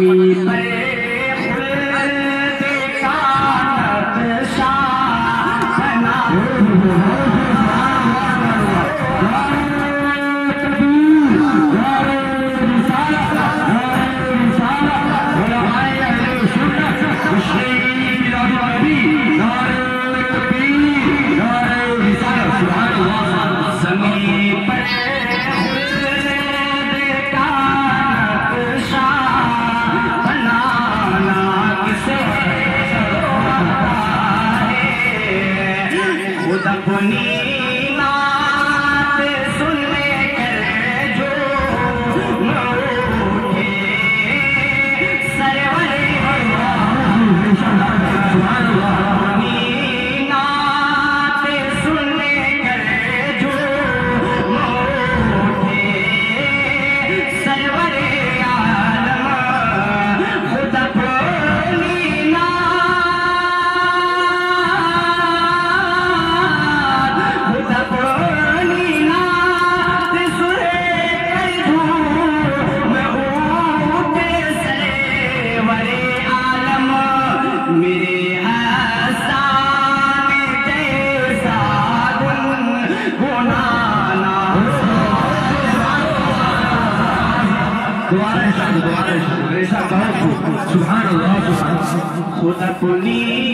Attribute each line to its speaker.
Speaker 1: 你飞 अपनी
Speaker 2: Subhanallah, Subhanallah,
Speaker 1: Subhanallah,